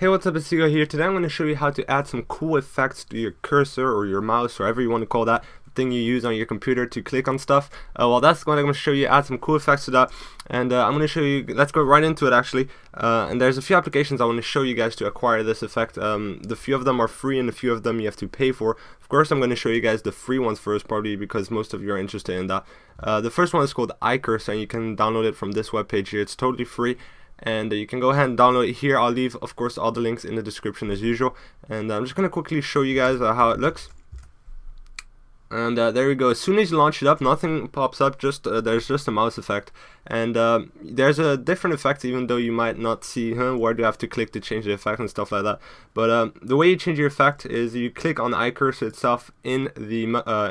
Hey what's up it's Hugo here. Today I'm going to show you how to add some cool effects to your cursor or your mouse or whatever you want to call that thing you use on your computer to click on stuff. Uh, well that's what I'm going to show you add some cool effects to that and uh, I'm going to show you let's go right into it actually uh, and there's a few applications I want to show you guys to acquire this effect. Um, the few of them are free and a few of them you have to pay for. Of course I'm going to show you guys the free ones first probably because most of you are interested in that. Uh, the first one is called iCursor and you can download it from this webpage here. It's totally free and uh, you can go ahead and download it here. I'll leave of course all the links in the description as usual. And uh, I'm just gonna quickly show you guys uh, how it looks. And uh, there we go. As soon as you launch it up nothing pops up just uh, there's just a mouse effect. And uh, there's a different effect even though you might not see huh, where do you have to click to change the effect and stuff like that. But um, the way you change your effect is you click on the iCursor itself in the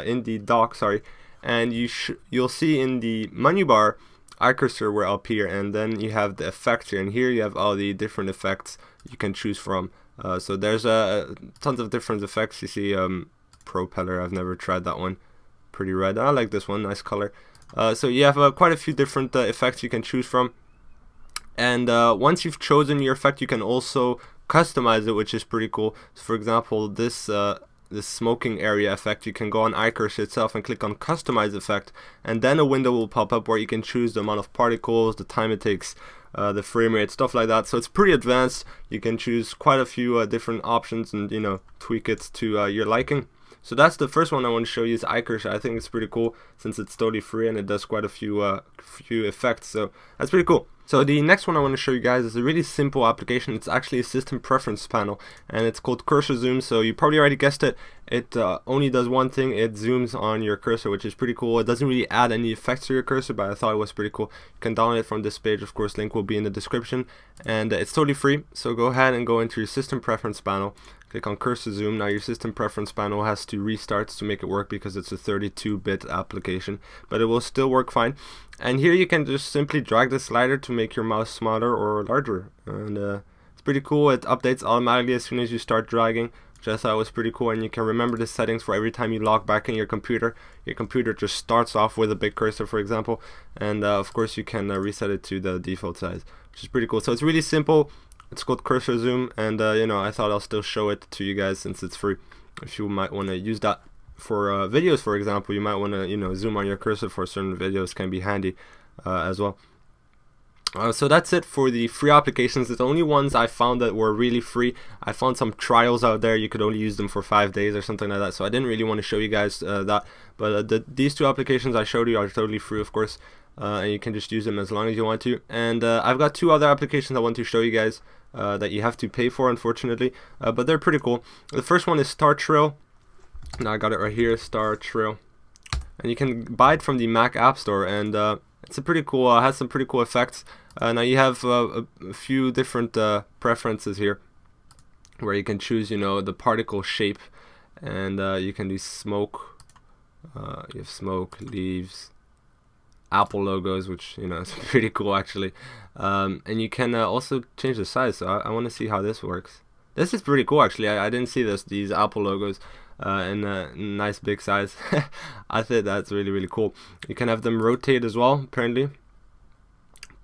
in the dock sorry. And you you'll see in the menu bar iCursor up here and then you have the effects here and here you have all the different effects you can choose from. Uh, so there's uh, tons of different effects. You see um, propeller I've never tried that one. Pretty red. I like this one. Nice color. Uh, so you have uh, quite a few different uh, effects you can choose from. And uh, once you've chosen your effect you can also customize it which is pretty cool. So for example this the smoking area effect, you can go on iCursor itself and click on customize effect and then a window will pop up where you can choose the amount of particles, the time it takes, uh, the frame rate, stuff like that. So it's pretty advanced. You can choose quite a few uh, different options and you know tweak it to uh, your liking. So that's the first one I want to show you is iCursor. I think it's pretty cool since it's totally free and it does quite a few uh, few effects. So that's pretty cool. So the next one I want to show you guys is a really simple application. It's actually a system preference panel and it's called Cursor Zoom. So you probably already guessed it. It uh, only does one thing. It zooms on your cursor, which is pretty cool. It doesn't really add any effects to your cursor, but I thought it was pretty cool. You can download it from this page. Of course, link will be in the description and it's totally free. So go ahead and go into your system preference panel click on cursor zoom. Now your system preference panel has to restart to make it work because it's a 32-bit application but it will still work fine. And here you can just simply drag the slider to make your mouse smaller or larger. And uh, it's pretty cool. It updates automatically as soon as you start dragging. Which I thought was pretty cool. And you can remember the settings for every time you log back in your computer. Your computer just starts off with a big cursor for example. And uh, of course you can uh, reset it to the default size which is pretty cool. So it's really simple it's called cursor zoom and uh, you know I thought I'll still show it to you guys since it's free if you might want to use that for uh, videos for example you might want to you know zoom on your cursor for certain videos can be handy uh, as well uh, so that's it for the free applications. It's The only ones I found that were really free. I found some trials out there. You could only use them for five days or something like that. So I didn't really want to show you guys uh, that. But uh, the, these two applications I showed you are totally free, of course. Uh, and you can just use them as long as you want to. And uh, I've got two other applications I want to show you guys uh, that you have to pay for, unfortunately. but they're pretty cool. The first one is Startrail. Now I got it right here, Startrail. And you can buy it from the Mac App Store. And it's a pretty cool, uh, has some pretty cool effects. Uh, now you have uh, a, few different uh, preferences here where you can choose, you know, the particle shape and uh, you can do smoke, uh, you have smoke, leaves, Apple logos, which, you know, is pretty cool actually. Um, and you can also change the size, so I, I want to see how this works. This is pretty cool actually, I, I didn't see this, these Apple logos uh, in a nice big size. I think that's really really cool. You can have them rotate as well apparently.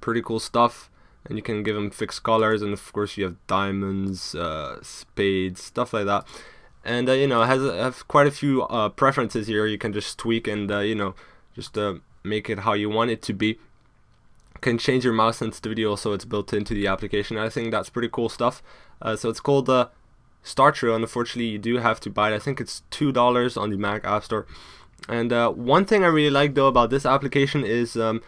Pretty cool stuff. And you can give them fixed colors and of course you have diamonds, uh, spades, stuff like that. And uh, you know, has quite a few uh, preferences here. You can just tweak and uh, you know, just uh, make it how you want it to be. Can change your mouse sensitivity also it's built into the application. I think that's pretty cool stuff. Uh, so it's called uh, Startrail, unfortunately you do have to buy it. I think it's $2 on the Mac App Store. And uh, one thing I really like though about this application is um,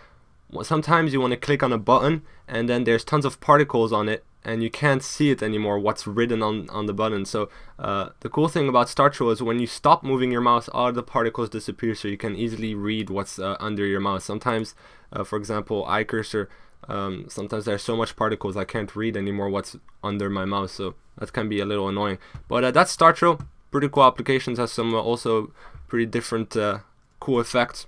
sometimes you want to click on a button and then there's tons of particles on it and you can't see it anymore what's written on, on the button. So uh, the cool thing about Startrail is when you stop moving your mouse all the particles disappear so you can easily read what's uh, under your mouse. Sometimes uh, for example iCursor um, sometimes there's so much particles I can't read anymore what's under my mouse so that can be a little annoying but uh, that's Startrail pretty cool applications has some uh, also pretty different uh, cool effects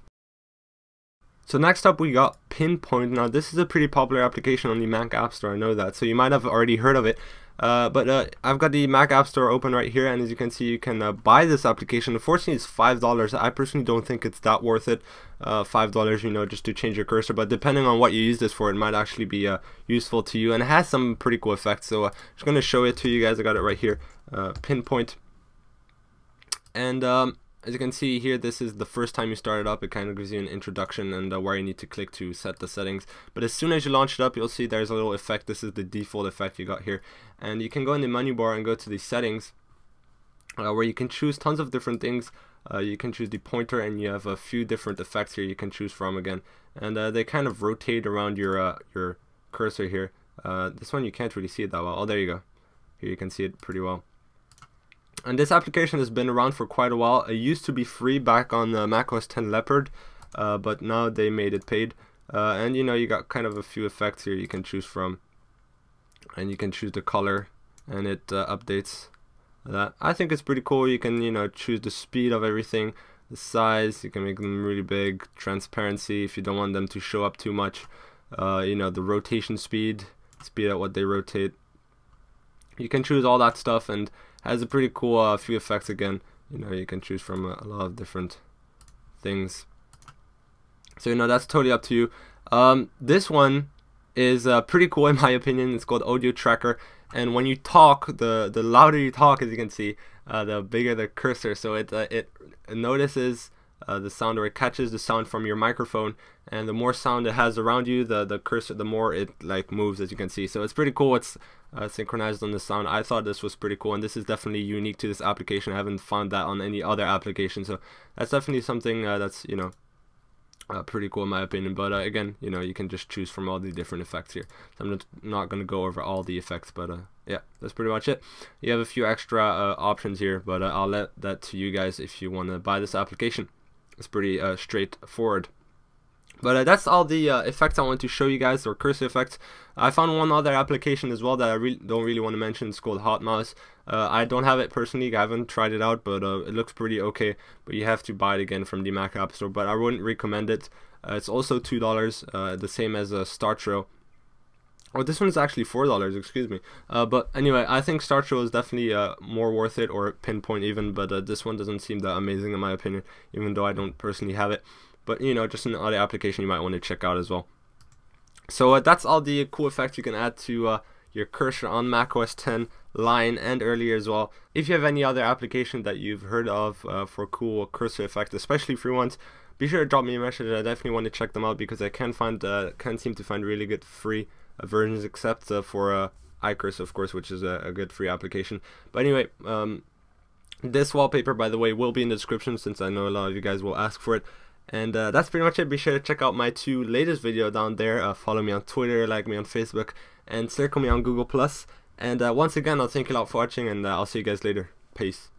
so next up we got Pinpoint now this is a pretty popular application on the Mac App Store I know that so you might have already heard of it Uh, but uh, I've got the Mac App Store open right here, and as you can see, you can uh, buy this application. Unfortunately, it's five dollars. I personally don't think it's that worth it. Uh, five dollars, you know, just to change your cursor. But depending on what you use this for, it might actually be uh, useful to you, and it has some pretty cool effects. So I'm just gonna show it to you guys. I got it right here. pinpoint, and um, as you can see here, this is the first time you start it up. It kind of gives you an introduction and uh, where you need to click to set the settings. But as soon as you launch it up, you'll see there's a little effect. This is the default effect you got here. And you can go in the menu bar and go to the settings uh, where you can choose tons of different things. Uh, you can choose the pointer and you have a few different effects here you can choose from again. And uh, they kind of rotate around your, uh, your cursor here. Uh, this one you can't really see it that well. Oh, there you go. Here you can see it pretty well. And this application has been around for quite a while. It used to be free back on uh, macOS 10 Leopard, uh, but now they made it paid. Uh, and you know, you got kind of a few effects here you can choose from. And you can choose the color and it uh, updates that. I think it's pretty cool. You can, you know, choose the speed of everything, the size, you can make them really big, transparency if you don't want them to show up too much. Uh, you know, the rotation speed, speed at what they rotate. You can choose all that stuff and has a pretty cool uh, few effects again. You know, you can choose from a, a, lot of different things. So, you know, that's totally up to you. Um, this one is uh, pretty cool in my opinion. It's called Audio Tracker. And when you talk, the, the louder you talk, as you can see, uh, the bigger the cursor. So it, uh, it notices uh, the sound or it catches the sound from your microphone and the more sound it has around you the the cursor the more it like moves as you can see. So it's pretty cool it's uh, synchronized on the sound. I thought this was pretty cool and this is definitely unique to this application. I haven't found that on any other application so that's definitely something uh, that's you know uh, pretty cool in my opinion. But uh, again you know you can just choose from all the different effects here. So I'm not going to go over all the effects but uh, yeah that's pretty much it. You have a few extra uh, options here but uh, I'll let that to you guys if you want to buy this application it's pretty uh, straightforward. But uh, that's all the uh, effects I want to show you guys, or cursor effects. I found one other application as well that I re don't really want to mention. It's called HotMouse. Uh, I don't have it personally. I haven't tried it out, but uh, it looks pretty okay. But you have to buy it again from the Mac App Store. But I wouldn't recommend it. Uh, it's also two dollars, uh, the same as a Startrail. Oh, this one's actually four dollars. Excuse me. Uh, but anyway, I think Startrail is definitely uh, more worth it, or Pinpoint even. But uh, this one doesn't seem that amazing in my opinion, even though I don't personally have it. But you know, just an other application you might want to check out as well. So uh, that's all the cool effects you can add to uh, your cursor on macOS 10 Lion and earlier as well. If you have any other application that you've heard of uh, for cool cursor effects, especially free ones, be sure to drop me a message. I definitely want to check them out because I can't find can't seem to find really good free versions except for iCursor, of course, which is a, a, good free application. But anyway, um, this wallpaper, by the way, will be in the description since I know a lot of you guys will ask for it. And uh, that's pretty much it. Be sure to check out my two latest videos down there. Uh, follow me on Twitter, like me on Facebook, and circle me on Google+. And uh, once again, I'll thank you a lot for watching, and uh, I'll see you guys later. Peace.